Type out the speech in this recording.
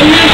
Amen.